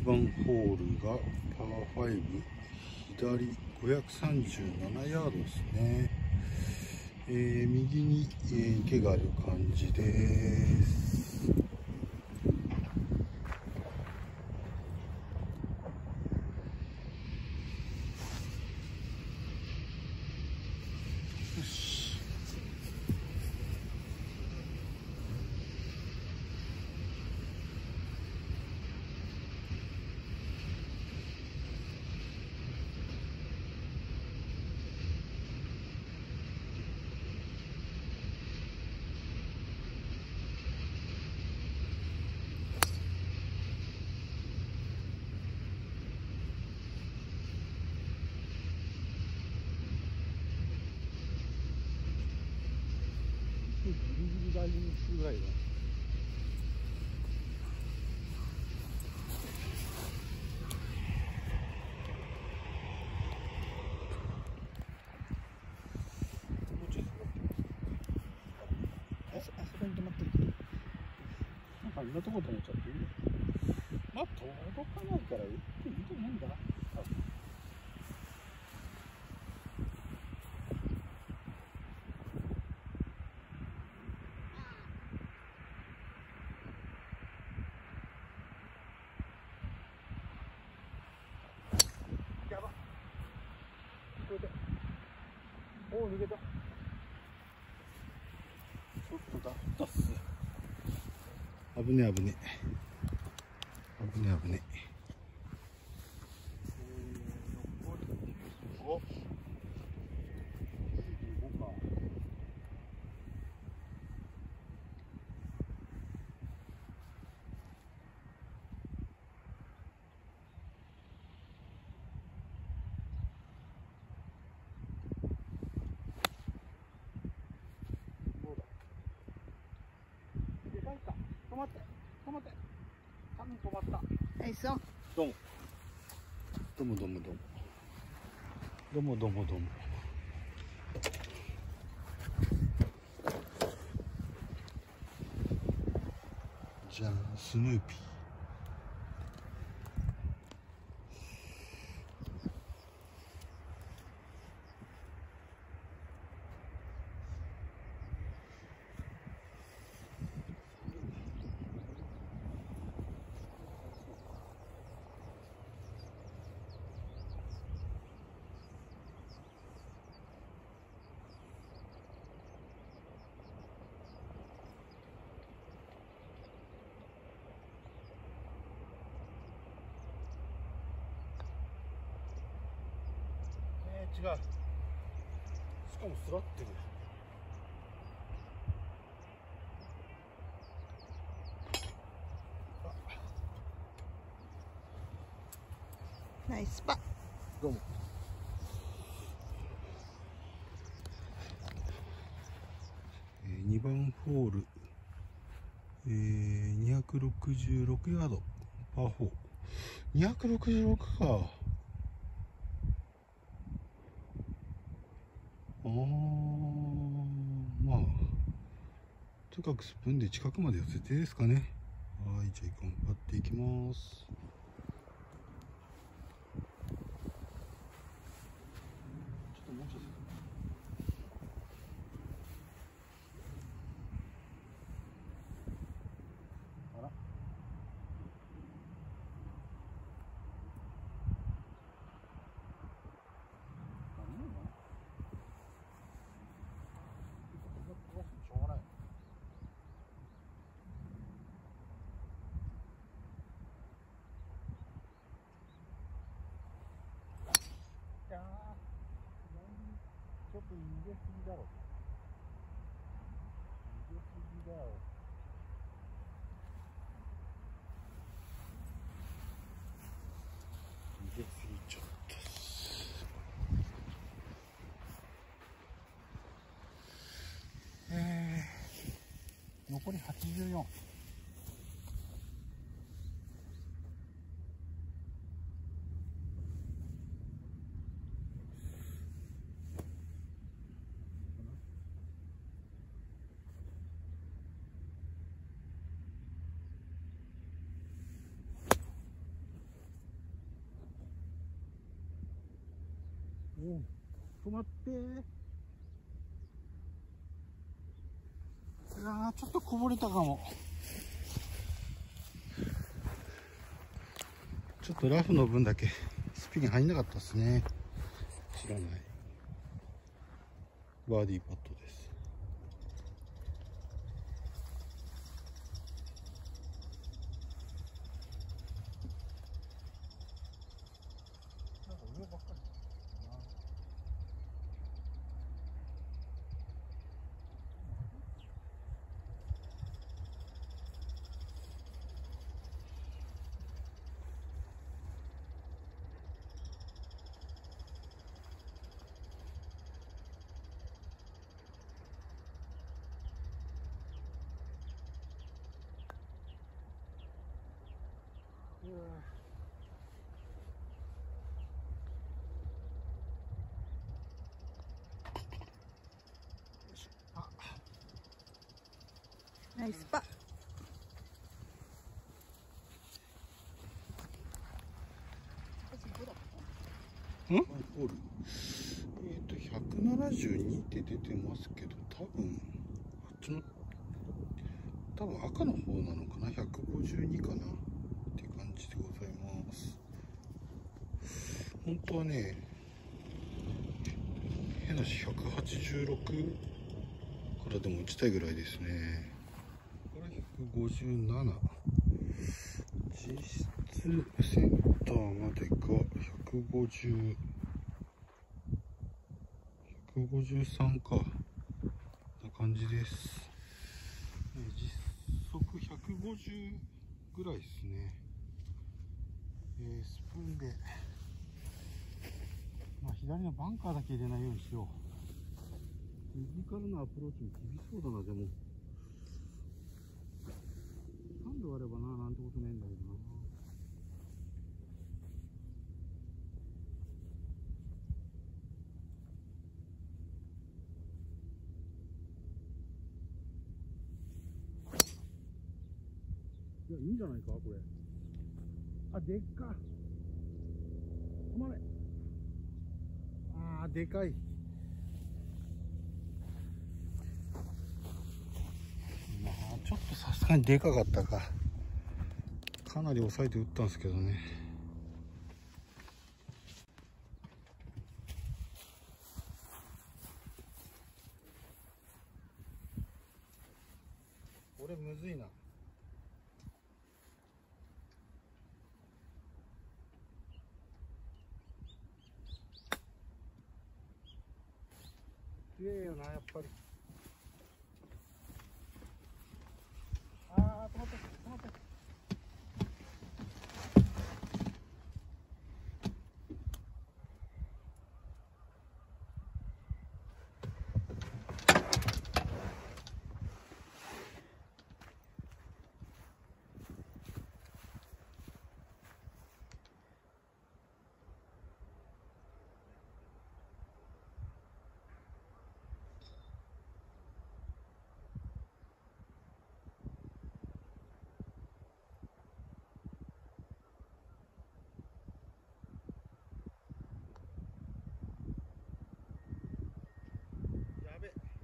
1番ホールがパー5左537ヤードですね、えー、右に、え、池がある感じですよしギリギリライディングするぐらいだあそこに止まってるけど。なんかあんなとこ止めちゃっていい。よまあ届かないから打っていいと思うんだな多分やばこれで抜けた。ちょっとだったっす危ね危ね危ね危ね残り25 25かどうだでかいか止まって止まって多分止まったはい、そう。どうも。どうもどうもどうも。どうもどうもどうも。じゃあスヌーピー違うしかもスラってる。ナイスパ。どうも。えー、2番ホール、えー、266ヤード。パー4 266かあーまあ。とにかくスプーンで近くまで寄せてですかね。はいじゃあ頑張っていきますちょっともうちょいあら何なのこんな飛ばしてもしょうがないちょっと逃げすぎだろ。逃げすぎだよ。逃げすぎちゃった。っすえー、残り84止まって。あーちょっとこぼれたかも。ちょっとラフの分だけスピン入んなかったですね。知らない。バーディーパットです。なんか上ばっかり。ナイスパ。ん？ホール。えっ、と172って出てますけど多分あっちの多分赤の方なのかな？152かなって感じでございます本当はね変なし186からでも打ちたいぐらいですね。これ157実質センターまでが150 153か。な感じです。えー実測150ぐらいですね。えースプーンでまあ左のバンカーだけ入れないようにしよう右からのアプローチも厳しそうだなでも3度あればななんてことないんだけどないや、いいんじゃないか、これ。あ、でっか。止まれ。あー、でかい。まあ、ちょっとさすがにでかかったか。かなり抑えて打ったんですけどね。これむずいな。強えよな、やっぱり。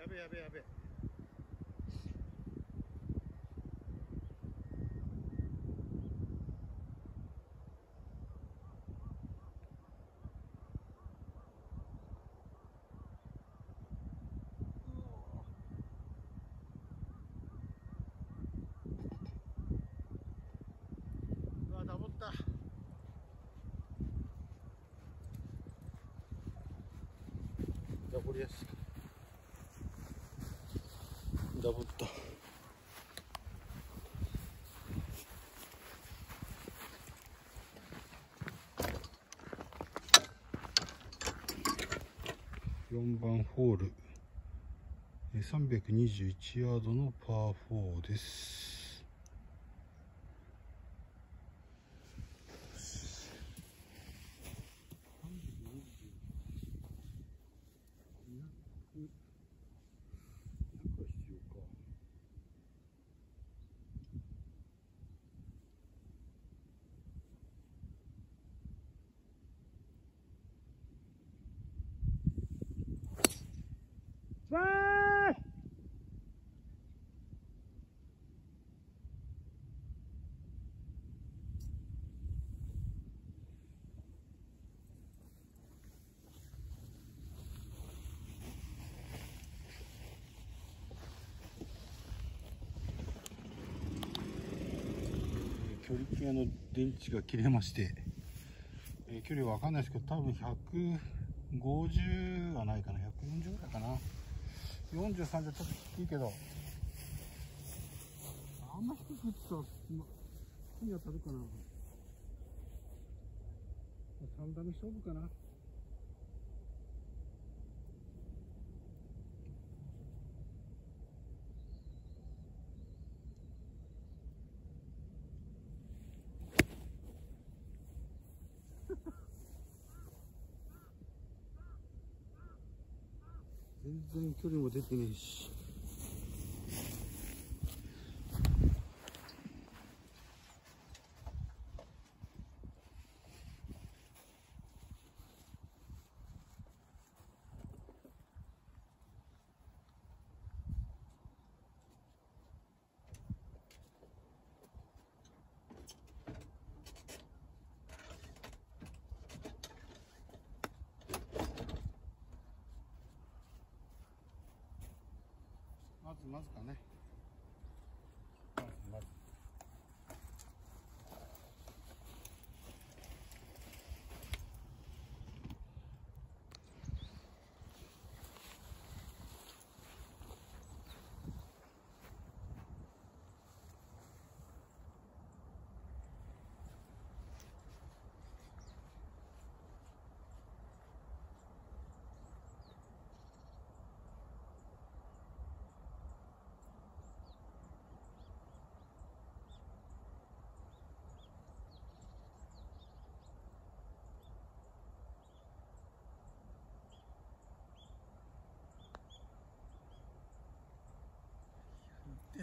Yabi yabi yabi. 4番ホール。321ヤードのパー4です。距離計の電池が切れまして、えー距離は分かんないですけど多分150はないかな。140ぐらいかな。43じゃちょっと低いけどあんま低く打つとま木に当たるかな。3打目勝負かな。全然距離も出てねえし。まずまずかね。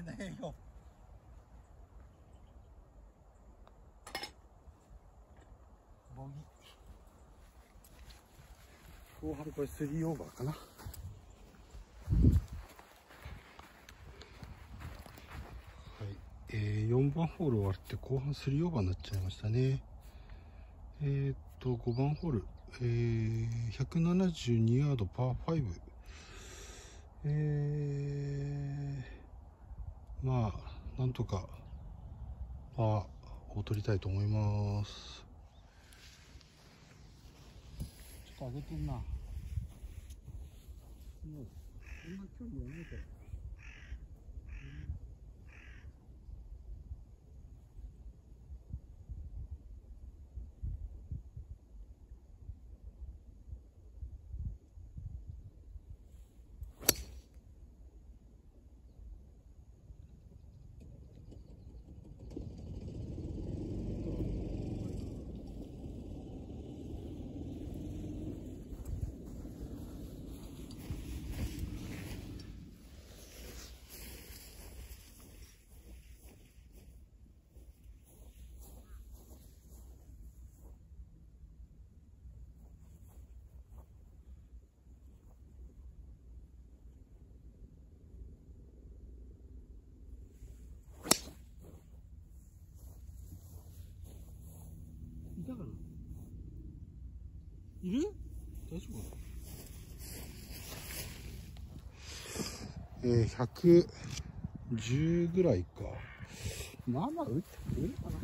てねえよ。ボギ後半これ3オーバーかな。はい、えー、4番ホール終わって後半3オーバーになっちゃいましたね。えー、っと5番ホール、えー、172ヤードパー5えー、まあなんとかパーを取りたいと思います。ちょっと上げてんな。もうそんな距離はないからいたかないる大丈夫かな？えー、110ぐらいか。まあまあ打ってくれるかな？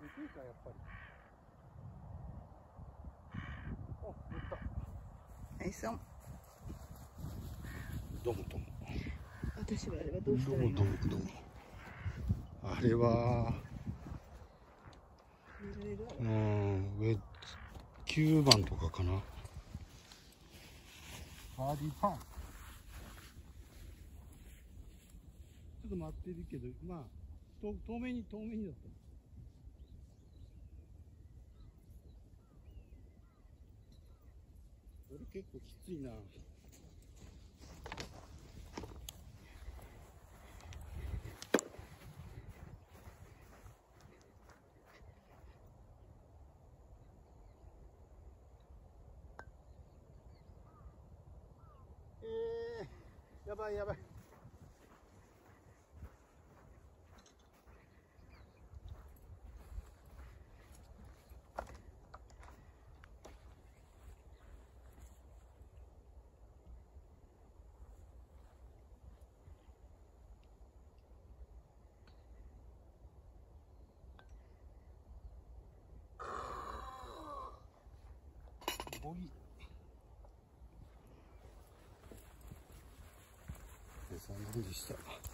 低いかやっぱりあ打ったナイスオンどうもどうも。私はあれはどうしたらいいの？もどうもどうも。あれはうんウェッジ9番とかかな。バーディーパン。ちょっと待ってるけどまあと遠目に遠目にだったこれ結構きついな。えー、やばいやばい。ボギー。残念でした。